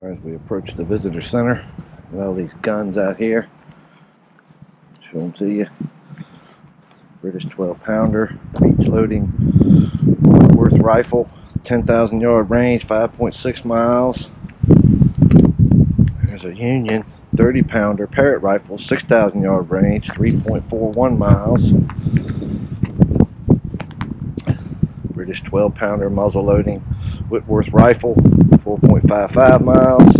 As we approach the visitor center, got all these guns out here. Show them to you. British 12 pounder, breech loading, Whitworth rifle, 10,000 yard range, 5.6 miles. There's a Union 30 pounder Parrott rifle, 6,000 yard range, 3.41 miles. British 12 pounder muzzle loading Whitworth rifle, 4.55 miles.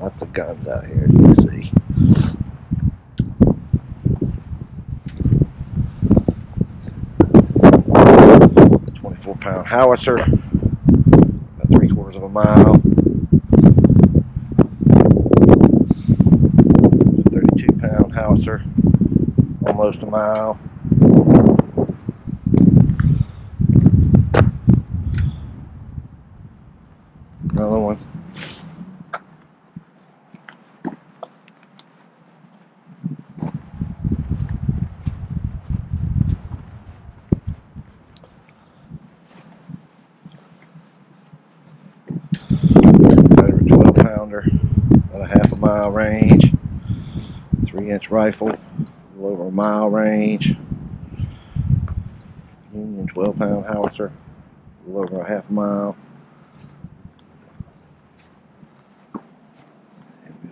Lots of guns out here, you can see. 24 pound howitzer, about three quarters of a mile. 32 pound howitzer, almost a mile. Another one. Another 12 pounder, about a half a mile range. Three inch rifle, over a mile range. Union 12 pound howitzer, a little over a half mile.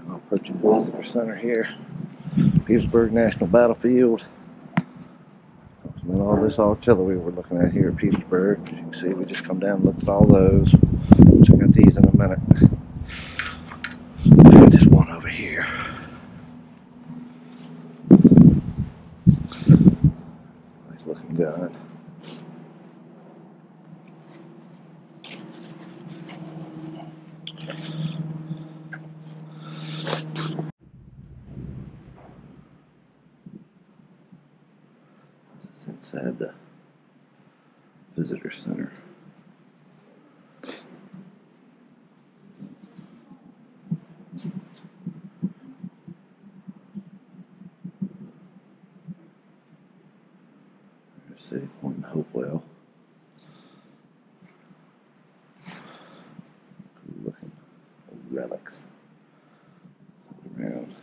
Approaching the visitor center here. Petersburg National Battlefield. And all this artillery we're looking at here at Petersburg. As you can see, we just come down and looked at all those. Check out these in a minute. This one over here. Nice looking gun. This is inside the visitor center. City Point and Hopewell. Looking relics around.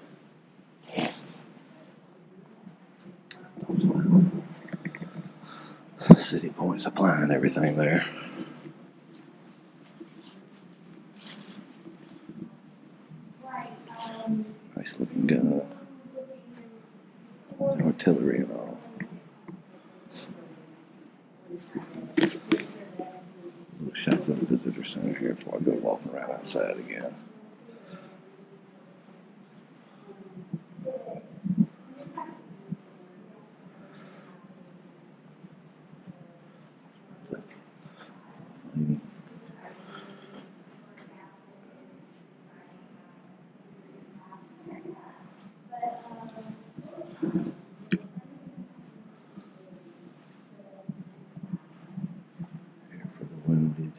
City Point Supply and everything there. Nice looking gun. Artillery and all. Little shot to the visitor center here before I go walking around outside again. Here for the wounded.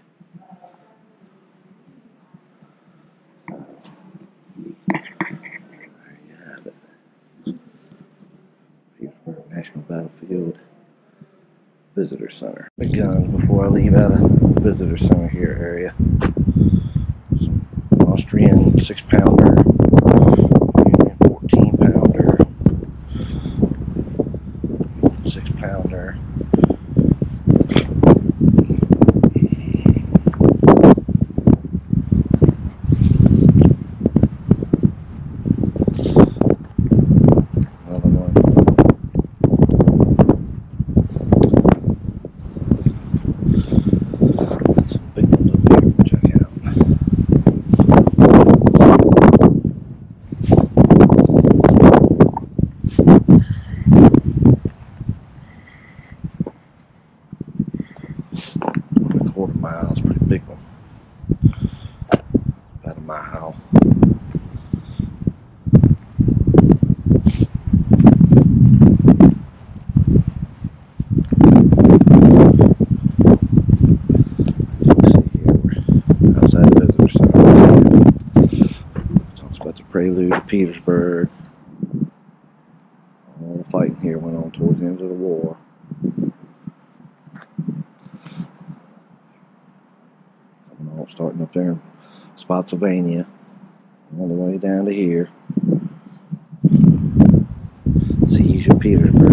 There you have it. Petersburg National Battlefield Visitor Center. The guns before I leave out of the Visitor Center here area. Some Austrian six pounder, Union 14 pounder, six pounder. Another one. Some big ones over here. Check out. One and a quarter miles, pretty big one. About a mile. Prelude to Petersburg. All the fighting here went on towards the end of the war. Starting up there in Spotsylvania, all the way down to here. Seizure Petersburg.